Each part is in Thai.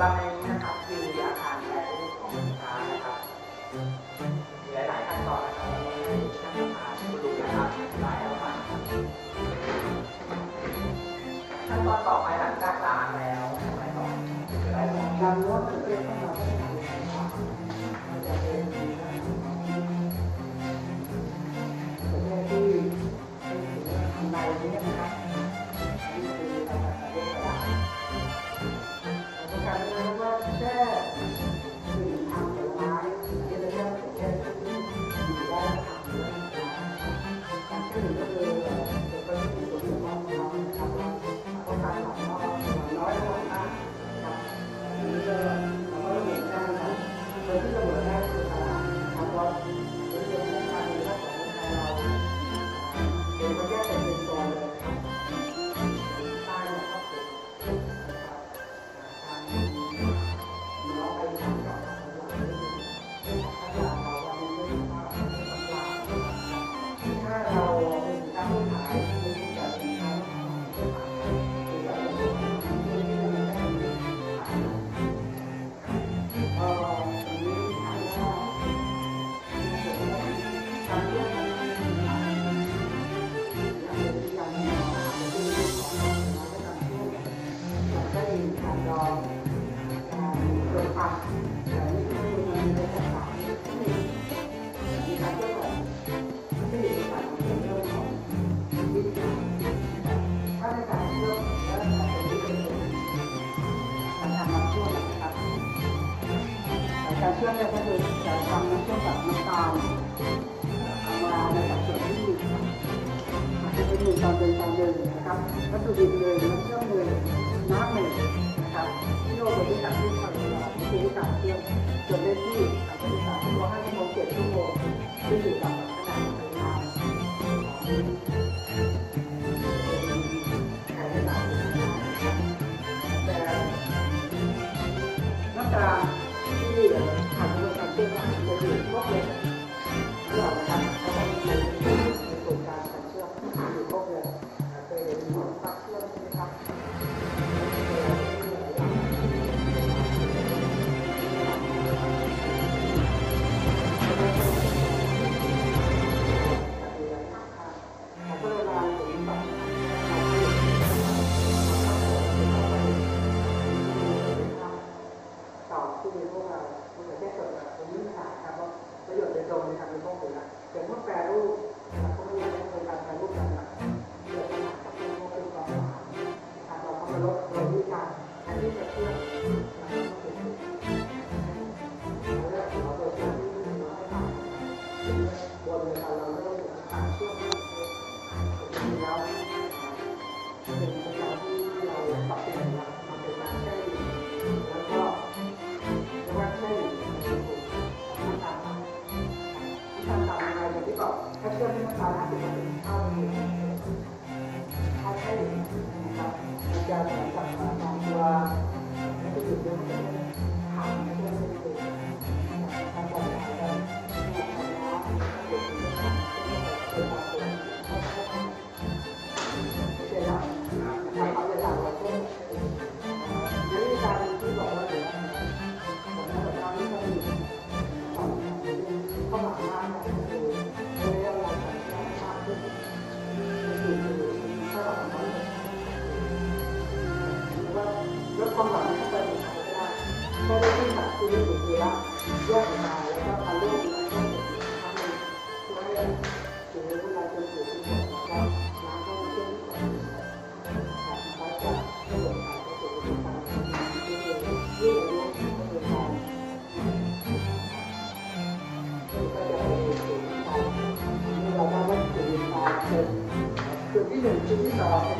ำรับในนี้นะครับคืออาคารแปรรูปของสินค้านะครับหลายๆขั้นตอนนะครับให้ช่างทำคุณลุงนะครับได้แล้วครับขั้นตอนต่อไปหลังจากล้างแล้วอะไรต่อการลดเรื่องของเรา ช่วยกัดน้ำตาลมาในสัดส่วนที่จะเป็นหนึ่งตอนเดินตอนเดินนะครับวัตถุดิบเลยน้ำเชื่อมเลยน้ำเลยนะครับที่โลกบริษัทที่ทำงานบริษัทเชื่อมส่วจนได้ที่บริษัทที่ว่าให้ชั่วโมงเจ็ดชั่วโมงที่อยู่กับ God. Thank you. ค่ะคือเรื่องของคือว่าแยกออกมาแล้วก็เอาเรื่องนี้มาให้ทำให้ามัช่ยถึเวลาจนถึงที่สุดแล้วน้ำก็เชื่อมต่อค่ะไปจากที่หลงไปก็ถึงที่ฟังที่เรียนยื่นอายุที่เรียนการที่ก็จะให้ถึงที่ฟังนี่เราว่าว่าถึงที่ฟังเป็นจุดที่หนึ่งจุดที่สอง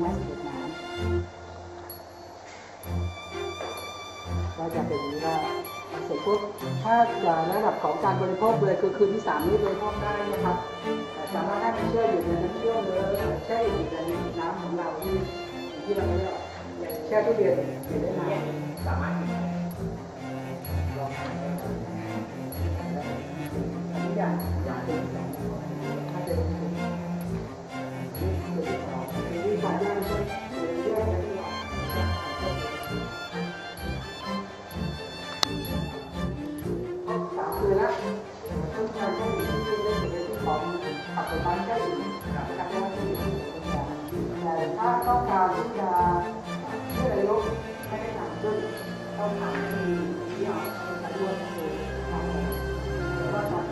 ไว้ให้เกิดน้ำก็จะเป็นว่าเสร็จปุ๊บถ้าระดับของการบริโภคเลยคือคืนที่สามนี้บริโภคได้นะครับสามารถให้มันเชื่ออยู่ในน้ำเชื่อมเลยแช่อยู่ในน้ำของเราที่ที่เราไม่ได้แช่ทุเรียนอยู่ได้นานสามารถลองทำ ปัจจุบันแค่อยู่กับการที่อยู่แต่ถ้าต้องการที่จะช่วยลดให้ได้หนักขึ้นต้องทำที่ที่เอาไปด้วยคือทำ